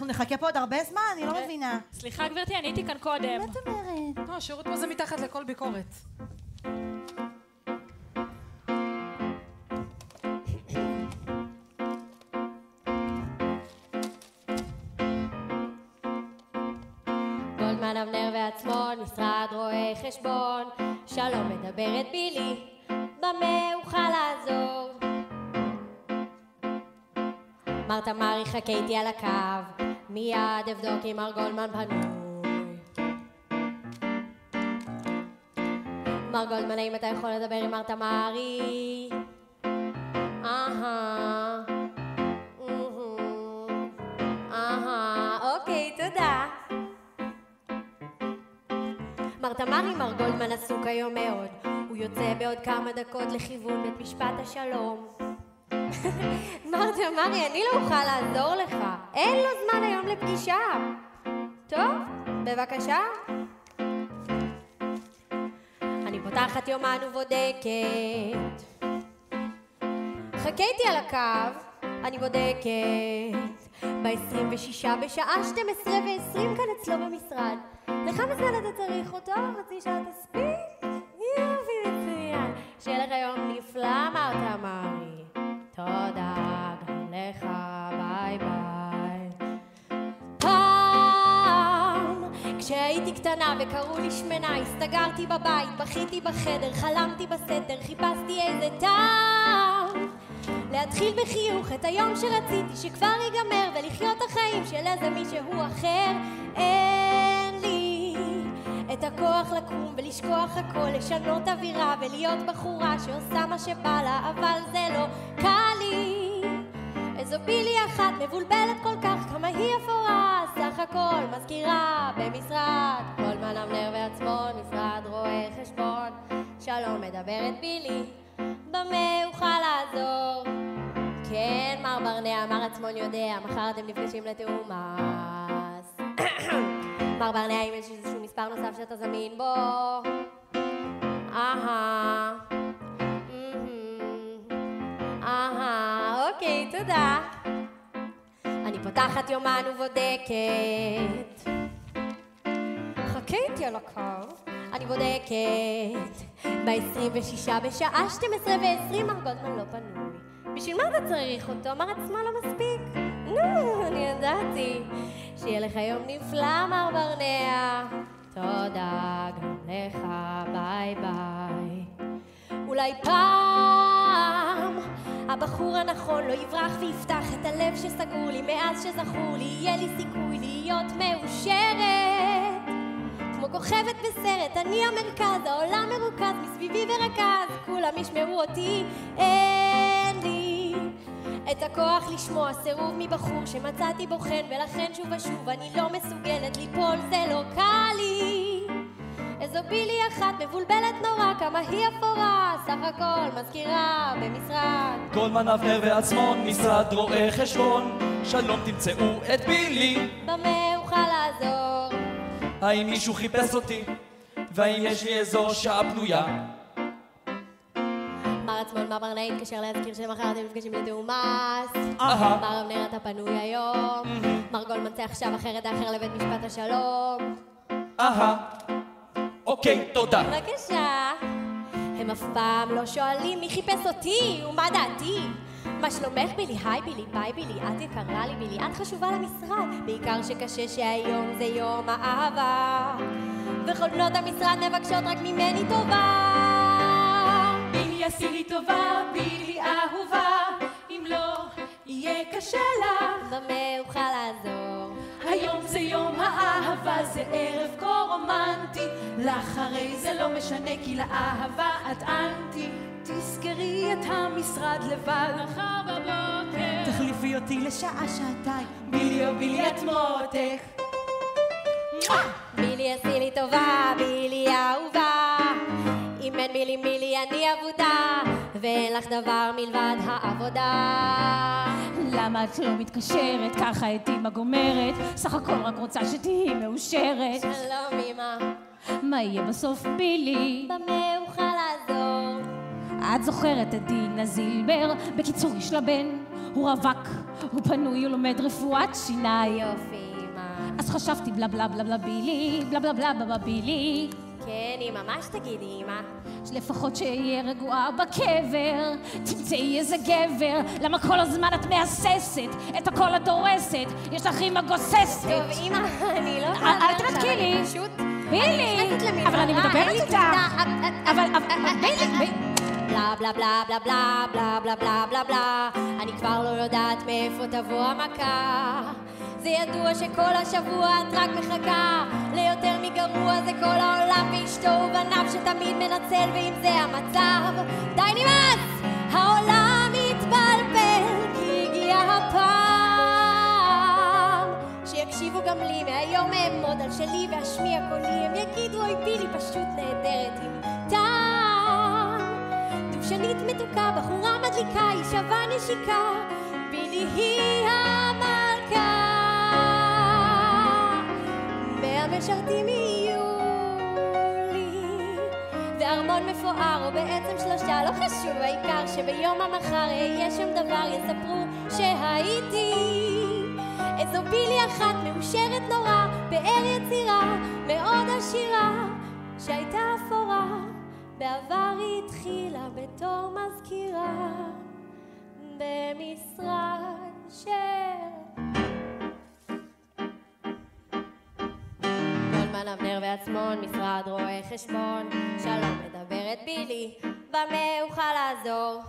אנחנו נחכה פה עוד הרבה זמן? אני לא מבינה. סליחה גברתי, אני הייתי כאן קודם. מה את אומרת? לא, השירות פה זה מתחת לכל ביקורת. גולדמן, אבנר ועצמון, משרד רואי חשבון. שלום, מדברת בילי, במה אוכל לעזור? מר תמרי, חכה איתי על הקו, מיד אבדוק אם מר גולדמן פנוי. מר גולדמן, האם אתה יכול לדבר עם מר תמרי? אהה. אוקיי, תודה. מר תמרי, מר גולדמן עסוק היום מאוד. הוא יוצא בעוד כמה דקות לכיוון בית משפט השלום. מר תמרי, אני לא אוכל לעזור לך. אין לו זמן היום לפגישה. טוב, בבקשה. אני פותחת יומן ובודקת. חכה איתי על הקו, אני בודקת. ב-26 בשעה 12 ו-20 כאן אצלו במשרד. לכמה זמן אתה צריך אותו? חצי שעה תספיק? יופי, מצוין. שיהיה לך כשהייתי קטנה וקראו לי שמנה, הסתגרתי בבית, בכיתי בחדר, חלמתי בסתר, חיפשתי איזה טעם. להתחיל בחיוך את היום שרציתי שכבר ייגמר ולחיות את החיים של איזה מישהו אחר אין לי את הכוח לקום ולשכוח הכל לשנות אווירה ולהיות בחורה שעושה מה שבא לה אבל זה לא קל לי איזו בילי אחת מבולבלת כל כך כמה היא בילי במה אוכל לעזור? כן, מר ברנע, מר עצמון יודע, מחר אתם נפגשים לתיאום מס. מר ברנע, האם יש איזשהו מספר נוסף שאתה זמין בו? אהה. אהה, אוקיי, תודה. אני פותחת יומן ובודקת. חכה איתי על הקו. אני בודקת. ב-26 בשעה 12 ו-20 מר גולדמן לא פנוי. בשביל מה אתה צריך אותו? מר עצמו לא מספיק. נו, אני ידעתי. שיהיה לך יום נפלא, מר ברנע. תודה, גם לך, ביי ביי. אולי פעם הבחור הנכון לא יברח ויפתח את הלב שסגור לי מאז שזכור לי יהיה לי סיכוי להיות מאושרת כוכבת בסרט, אני המרכז, העולם מרוכז מסביבי ורכז, כולם ישמעו אותי, אין לי את הכוח לשמוע סירוב מבחור שמצאתי בו חן, ולכן שוב ושוב אני לא מסוגלת ליפול, זה לא קל לי. איזו בילי אחת מבולבלת נורא, כמה היא אפורה, סך הכל מזכירה במשרד. גולדמן אבנר ועצמון, משרד רואה חשבון, שלום תמצאו את בילי. במה? האם מישהו חיפש אותי? והאם יש לי אזור שעה פנויה? מר עצמון, מר ברנע התקשר להזכיר שמחר אתם נפגשים לתיאום מס. אהה. מר אבנר, אתה פנוי היום. מר גולדמן צא עכשיו אחרת האחר לבית משפט השלום. אהה. אוקיי, תודה. בבקשה. הם אף פעם לא שואלים מי חיפש אותי ומה דעתי. מה שלומך בילי? היי בילי, ביי בילי, את יקרה לי בילי, את חשובה למשרד. בעיקר שקשה שהיום זה יום האהבה. וכל בנות המשרד מבקשות רק ממני טובה. בילי עשי לי טובה, בילי אהובה, אם לא, יהיה קשה לך. במה אוכל לעזור? זה יום האהבה, זה ערב כה רומנטי. לך הרי זה לא משנה, כי לאהבה את אנטי. תזכרי את המשרד לבד. מחר בבוקר. תחליפי אותי לשעה, שעתיים. בילי או בילי את מותק. בילי עשי לי טובה, בילי אהובה. אם אין מילי מילי אני אבודה, ואין לך דבר מלבד העבודה. למה את לא מתקשרת? ככה את אמא גומרת. סך הכל רק רוצה שתהיי מאושרת. שלום אמא, מה יהיה בסוף בילי? במה אוכל לעזור? את זוכרת את דינה זילבר? בקיצור, יש לה בן. הוא רווק, הוא פנוי, הוא לומד רפואת שיניים. יופי, אמא. אז חשבתי בלה בלה בלה בלה בילי, בלה בלה בלה בלה בילי. כן, אמא, מה שתגידי, אמא. לפחות שאהיה רגועה בקבר, תמצאי איזה גבר, למה כל הזמן את מהססת, את הכל את דורסת, יש לך אימא גוססת. טוב, אמא, אני לא אל- יכולה... אל תנתקי לי. פשוט... בילי, אבל אני מדברת איתך. אבל, בילי. בלה בלה בלה בלה בלה בלה בלה בלה בלה בלה אני כבר לא יודעת מאיפה תבוא המכה זה ידוע שכל השבוע את רק מחכה ליותר מגרוע זה כל העולם ואשתו ובניו שתמיד מנצל ואם זה המצב די נמאס! העולם מתבלבל כי הגיע הפעם שיקשיבו גם לי מהיום אעמוד על שלי ואשמיע קולי הם יגידו אוי בילי פשוט נהדרת עם טעם דובשנית מתוקה, בחורה מדליקה, היא שווה נשיקה, מהמשרתים יהיו לי, וארמון מפואר, או בעצם שלושה, לא חשוב, העיקר שביום המחר אהיה שם דבר, יספרו שהייתי. איזו בילי אחת מאושרת נורא, פאר יצירה, מאוד עשירה, שהייתה אפורה. בעבר היא התחילה בתור מזכירה במשרד של... ועצמון, משרד רואה חשבון, שלום מדברת בילי, במה אוכל לעזור?